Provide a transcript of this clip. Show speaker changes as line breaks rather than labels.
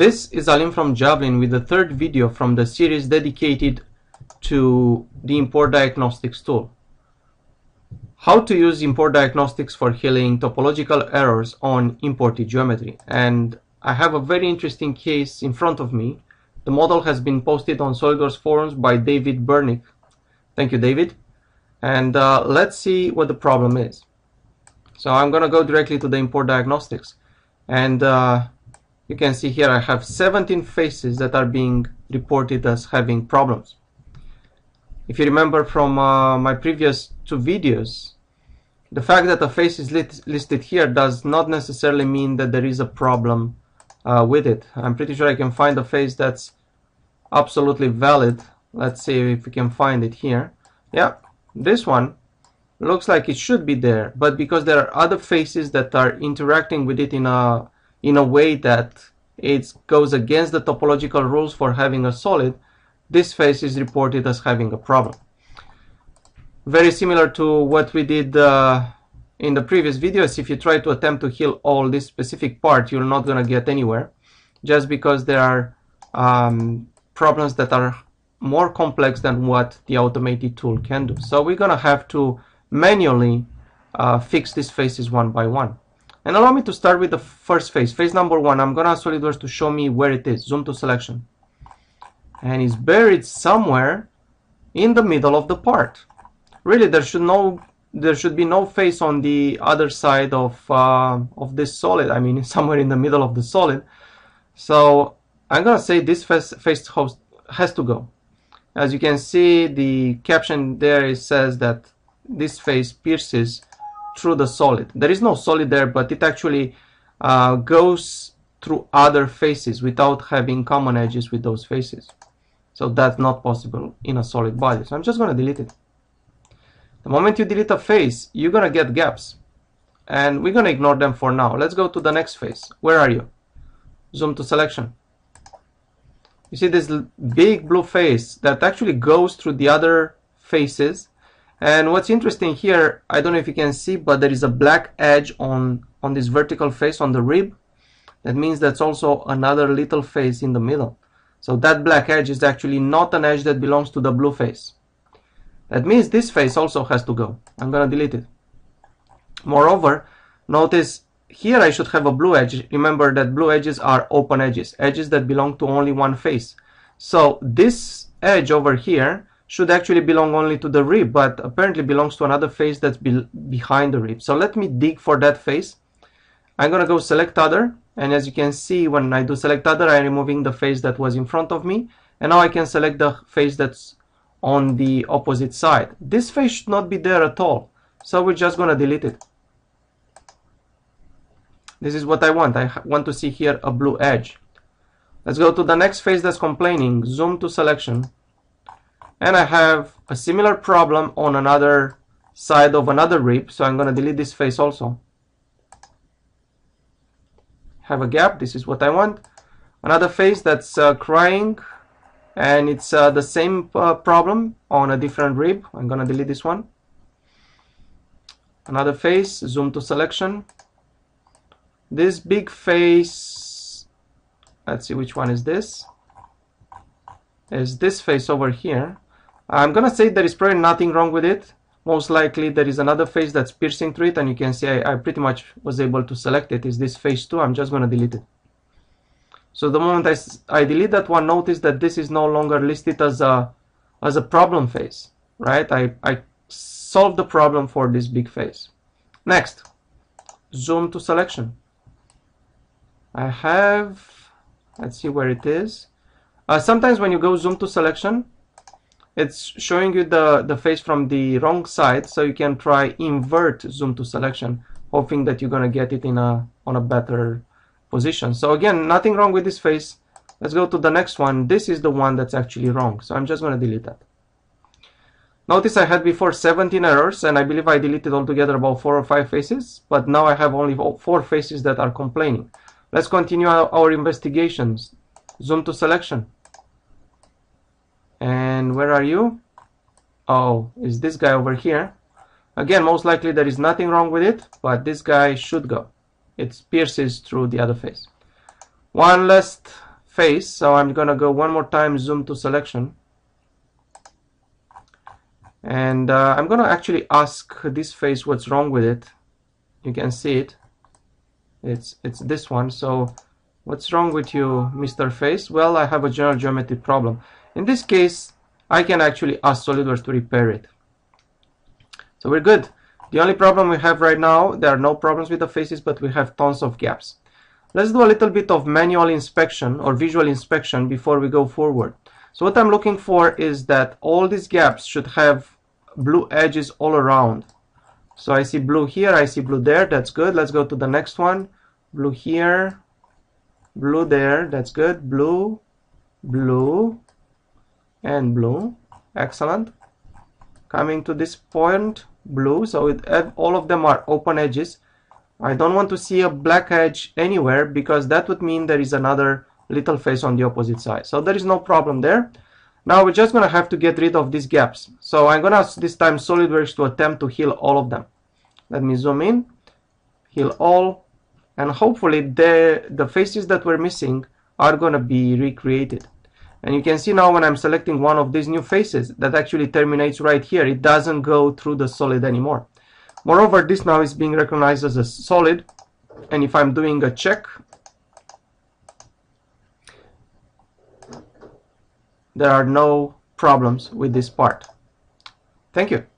This is Alin from Javelin with the third video from the series dedicated to the import diagnostics tool. How to use import diagnostics for healing topological errors on imported geometry. And I have a very interesting case in front of me. The model has been posted on SolidWorks forums by David Bernick. Thank you, David. And uh, let's see what the problem is. So I'm going to go directly to the import diagnostics. And uh, you can see here I have 17 faces that are being reported as having problems. If you remember from uh, my previous two videos, the fact that a face is listed here does not necessarily mean that there is a problem uh, with it. I'm pretty sure I can find a face that's absolutely valid. Let's see if we can find it here. Yeah, this one looks like it should be there, but because there are other faces that are interacting with it in a in a way that it goes against the topological rules for having a solid, this face is reported as having a problem. Very similar to what we did uh, in the previous videos, if you try to attempt to heal all this specific part, you're not going to get anywhere, just because there are um, problems that are more complex than what the automated tool can do. So we're going to have to manually uh, fix these faces one by one. And allow me to start with the first face. Face number one, I'm gonna ask SolidWorks to show me where it is. Zoom to selection. And it's buried somewhere in the middle of the part. Really, there should no there should be no face on the other side of uh, of this solid. I mean, somewhere in the middle of the solid. So I'm gonna say this face, face host has to go. As you can see, the caption there says that this face pierces through the solid. There is no solid there, but it actually uh, goes through other faces without having common edges with those faces. So that's not possible in a solid body. So I'm just going to delete it. The moment you delete a face, you're going to get gaps. And we're going to ignore them for now. Let's go to the next face. Where are you? Zoom to selection. You see this big blue face that actually goes through the other faces and what's interesting here, I don't know if you can see, but there is a black edge on, on this vertical face on the rib. That means that's also another little face in the middle. So that black edge is actually not an edge that belongs to the blue face. That means this face also has to go. I'm going to delete it. Moreover, notice here I should have a blue edge. Remember that blue edges are open edges, edges that belong to only one face. So this edge over here should actually belong only to the rib, but apparently belongs to another face that's be behind the rib. So let me dig for that face. I'm to go select other, and as you can see, when I do select other, I'm removing the face that was in front of me, and now I can select the face that's on the opposite side. This face should not be there at all, so we're just to delete it. This is what I want. I want to see here a blue edge. Let's go to the next face that's complaining. Zoom to selection and I have a similar problem on another side of another rib so I'm gonna delete this face also. Have a gap this is what I want. Another face that's uh, crying and it's uh, the same uh, problem on a different rib. I'm gonna delete this one. Another face zoom to selection. This big face let's see which one is this. Is this face over here I'm gonna say there is probably nothing wrong with it. Most likely there is another face that's piercing through it and you can see I, I pretty much was able to select it. Is this face 2? I'm just gonna delete it. So the moment I, I delete that one, notice that this is no longer listed as a as a problem face, right? I, I solved the problem for this big face. Next, zoom to selection. I have, let's see where it is. Uh, sometimes when you go zoom to selection, it's showing you the, the face from the wrong side so you can try invert zoom to selection hoping that you're gonna get it in a on a better position. So again nothing wrong with this face. Let's go to the next one. This is the one that's actually wrong so I'm just gonna delete that. Notice I had before 17 errors and I believe I deleted altogether about four or five faces but now I have only four faces that are complaining. Let's continue our, our investigations. Zoom to selection and where are you? Oh is this guy over here? Again most likely there is nothing wrong with it but this guy should go. It pierces through the other face. One last face so I'm gonna go one more time zoom to selection. And uh, I'm gonna actually ask this face what's wrong with it. You can see it. It's it's this one so what's wrong with you Mr. Face? Well I have a general geometry problem in this case I can actually ask SolidWorks to repair it so we're good the only problem we have right now there are no problems with the faces but we have tons of gaps let's do a little bit of manual inspection or visual inspection before we go forward so what I'm looking for is that all these gaps should have blue edges all around so I see blue here, I see blue there, that's good. Let's go to the next one. Blue here, blue there, that's good. Blue, blue, and blue. Excellent. Coming to this point, blue, so it, all of them are open edges. I don't want to see a black edge anywhere because that would mean there is another little face on the opposite side. So there is no problem there. Now we're just going to have to get rid of these gaps. So I'm going to ask this time SolidWorks to attempt to heal all of them. Let me zoom in, heal all, and hopefully the, the faces that we're missing are going to be recreated. And you can see now when I'm selecting one of these new faces that actually terminates right here. It doesn't go through the solid anymore. Moreover, this now is being recognized as a solid. And if I'm doing a check, there are no problems with this part. Thank you.